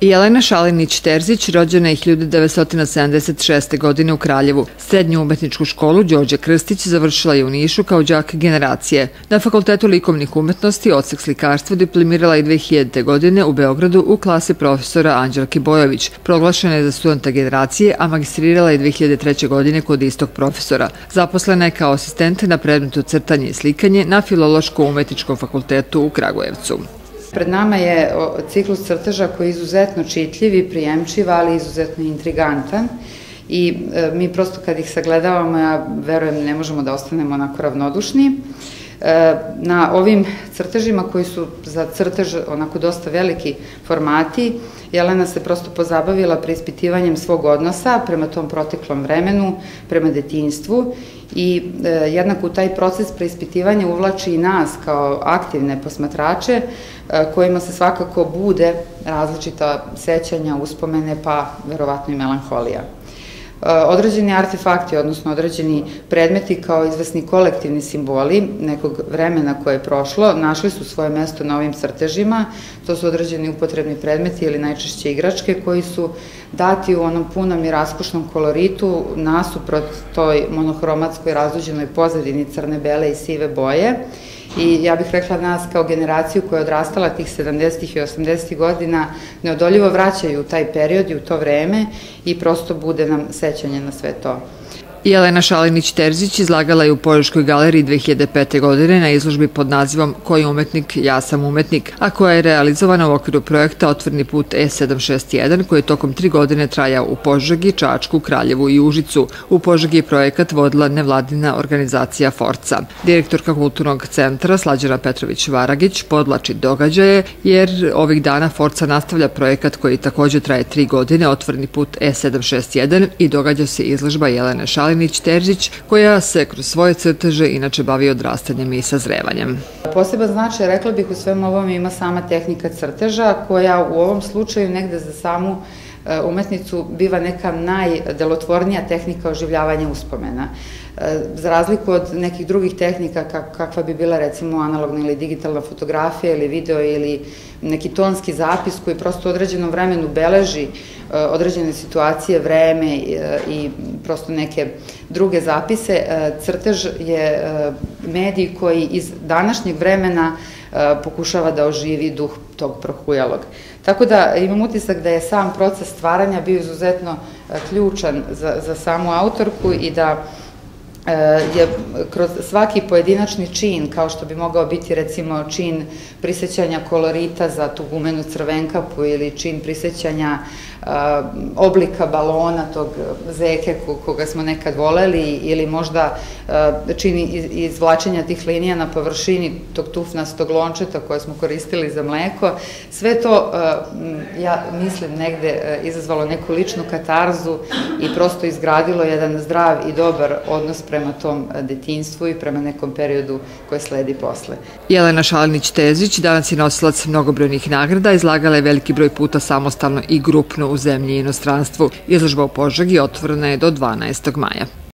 Jelena Šalinić-Terzić rođena je 1976. godine u Kraljevu. Srednju umetničku školu Đorđe Krstić završila je u Nišu kao đak generacije. Na Fakultetu likovnih umetnosti odsek slikarstva diplomirala je 2000. godine u Beogradu u klasi profesora Anđelke Bojović. Proglašena je za studenta generacije, a magistrirala je 2003. godine kod istog profesora. Zaposlena je kao asistent na predmetu crtanje i slikanje na Filološko-umetničkom fakultetu u Kragujevcu. Pred nama je ciklus crteža koji je izuzetno čitljiv i prijemčiv, ali izuzetno intrigantan i e, mi prosto kad ih sagledavamo, ja verujem ne možemo da ostanemo onako ravnodušni. E, na ovim crtežima koji su za crtež onako dosta veliki formati, Jelena se prosto pozabavila preispitivanjem svog odnosa prema tom proteklom vremenu, prema detinstvu i e, jednako u taj proces preispitivanja uvlači i nas kao aktivne posmatrače e, kojima se svakako bude različita sećanja, uspomene pa verovatno i melanholija. E, određeni artefakti, odnosno određeni predmeti kao izvesni kolektivni simboli nekog vremena koje je prošlo, našli su svoje mesto na ovim crtežima. To su određeni upotrebni predmeti ili najčešće igračke koji su dati u onom punom i raskušnom koloritu nasuprot toj monohromatskoj razluđenoj pozadini crne, bele i sive boje i ja bih rekla nas kao generaciju koja je odrastala tih 70. i 80. godina neodoljivo vraćaju u taj period i u to vreme i prosto bude nam sećanje na sve to. Jelena Šalinić-Terzić izlagala je u Požeškoj galeriji 2005. godine na izložbi pod nazivom Koji umetnik, ja sam umetnik, a koja je realizovana u okviru projekta Otvorni put E761 koji je tokom tri godine trajao u Požegi, Čačku, Kraljevu i Užicu. U Požegi je projekat vodila nevladina organizacija Forca. Direktorka kulturnog centra Slađana Petrović-Varagić podlači događaje jer ovih dana Forca nastavlja projekat koji takođe traje tri godine, Otvorni put E761 i događa se izložba Jelene Šalinić Kalinić-Terzić, koja se kroz svoje crteže inače bavi odrastanjem i sazrevanjem. Poseban značaj, rekla bih, u svem ovom ima sama tehnika crteža, koja u ovom slučaju negde za samu umetnicu biva neka najdelotvornija tehnika oživljavanja uspomena. E, za razliku od nekih drugih tehnika kakva bi bila recimo analogna ili digitalna fotografija ili video ili neki tonski zapis koji prosto u određenom vremenu beleži e, određene situacije, vreme i prosto neke druge zapise, crtež je medij koji iz današnjeg vremena pokušava da oživi duh tog prohujalog. Tako da imam utisak da je sam proces stvaranja bio izuzetno ključan za, za samu autorku i da je kroz svaki pojedinačni čin, kao što bi mogao biti recimo čin prisećanja kolorita za tu gumenu crvenkapu ili čin prisećanja oblika balona tog zeke koga smo nekad voleli ili možda čini izvlačenja tih linija na površini tog tufnastog lončeta koje smo koristili za mleko. Sve to, ja mislim, negde izazvalo neku ličnu katarzu i prosto izgradilo jedan zdrav i dobar odnos prema tom detinstvu i prema nekom periodu koje sledi posle. Jelena Šalinić-Tezić danas je nosilac mnogobrojnih nagrada, izlagala je veliki broj puta samostalno i grupno u zemlji i inostranstvu. Izložba u Požegi otvorena je do 12. maja.